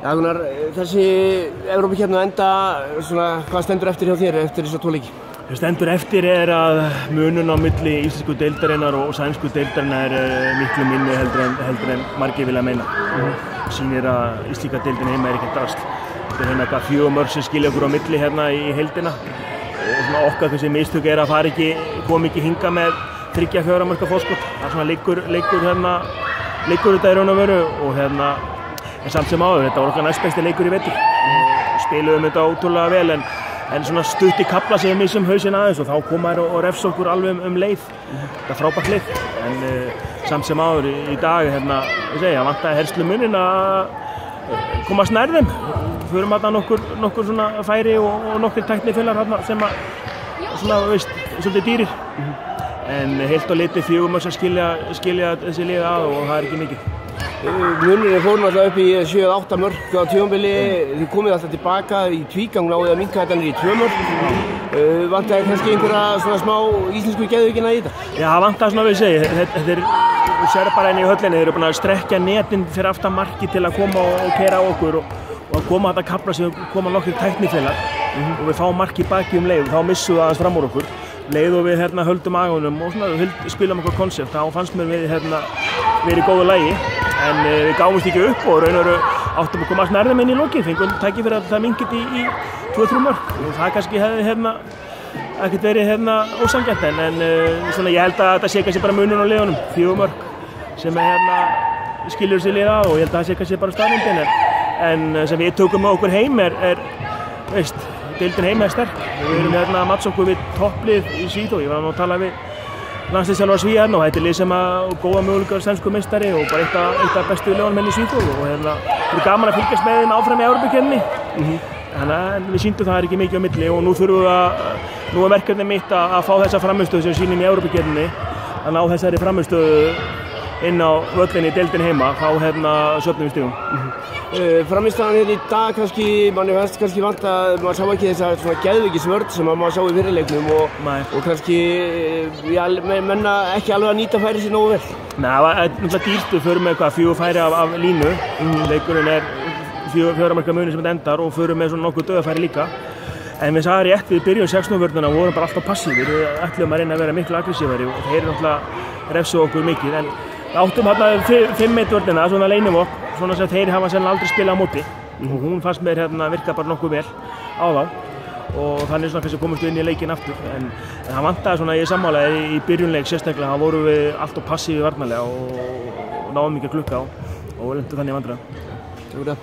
Já Gunnar, þessi Európa-kjarnu enda, svona, hvað stendur eftir hjá þér eftir þess að tóleiki? Það stendur eftir er að munun á milli íslensku deildarinnar og sænsku deildarinnar er eh, miklu minni heldur en, heldur en margir vilja meina. Mm. Sýnir að íslenska deildin heima er ekkert drasl. Þetta er hérna eitthvað fjögum mörg sem skilja okkur á milli hérna í heildina og svona okkar þessi mistök er að fara ekki, kom ekki hinga með þryggja fjóra mörga fóskot. Það er svona leikur, leikur hérna, leikur þetta í raun og veru og hérna en samt sem áður, þetta var okkar næstbæsti leikur í vettur spiluðum þetta ótrúlega vel en, en svona stutt í kapla sem við missum hausin aðeins og þá komaður og, og refs okkur alveg um, um leið. Þetta er frábært leik en uh, samt sem áður í, í dag hérna, ég segja, vantæði herslu munin að komast nærðum förum að nokkur, nokkur svona færi og, og nokkur tækni fylgar sem að svona, veist, svolítið dýrir en heilt og litið fjögum að skilja, skilja þessi liða að og það er ekki mikið. Munir er fórum alltaf upp í 7-8 mörg á tjónbili, þið komið alltaf tilbaka í tvígang náðið að minka þetta niður í 2 mörg. Uh, Vantæði kannski einhverja svona smá íslensku geðvíkina í þetta? Já, það vantæði svona við segi, þetta er, þú sér bara enni í höllinni, þeir eru búin að strekja netin fyrir aftan marki til að koma og, kera okkur og, og að koma þetta kapla sem koma nokkur tæknifélag mm -hmm. og við fáum marki baki um leið og þá við aðeins fram úr okkur leið og við hérna höldum aðgunum og svona, spilum okkur koncept, þá fannst mér við hérna verið í góðu lægi en uh, við gáumst ekki upp og raun og raun áttum að komast nærðum inn í lokin fengum tækið fyrir að það mingit í, í 2-3 mörg og það kannski hefði hérna ekkert verið hérna ósangjant en, en uh, svona ég held að þetta sé kannski bara munun á liðunum, fjögum mörg sem er hérna skiljur sér liða og ég held að það sé kannski bara staðnindin en, en sem við tökum okkur heim er, er veist, deildin heim er sterk. Við erum hérna að matsa okkur við topplið í síð og ég var að tala við landslýstjálfar Svíðan og þetta er lið sem að góða möguleikar sænsku mistari og bara eitt af, eitt af bestu lögunmenn í Svíðfólk og hérna það er gaman að fylgjast með þeim áfram í Európa-kjörni mm -hmm. þannig að við síndum það er ekki mikið á milli og nú þurfum við að nú er verkefni mitt að, að fá þessa framistöðu sem sínum í Európa-kjörni að ná þessari framistöðu inn á völlinni, deildin heima, þá hérna söpnum við stígum. Mm -hmm. uh, Framistæðan hérna í dag kannski, manni fannst kannski vant að maður sá ekki þessa svona geðvikisvörd sem maður sá í fyrirleiknum og, og kannski, já, menna ekki alveg að nýta færi sér nógu vel. Nei, það er náttúrulega dýrt, við förum með eitthvað fjögur færi af, af línu, mm. leikurinn er fjóramarka muni sem þetta endar og förum með svona nokkuð döðafæri líka. En við sagðum rétt við byrjun 16. vörðuna og vorum bara alltaf passífir, við ætlum að reyna að vera miklu aggressífari og þeir eru náttúrulega refsu okkur mikið en áttum hérna 5-1 vörðina, svona leinumokk, svona sem þeir hafa sennilega aldrei spilað á móti. Og hún fannst mér hérna virka bara nokkuð vel á þá og þannig svona kannski komist við inn í leikin aftur. En, en það vantaði svona ég sammálaði í, í byrjunleik sérstaklega, þá vorum við alltaf passífi varnalega og, og náðum mikið klukka á. Og lendum þannig vandræða.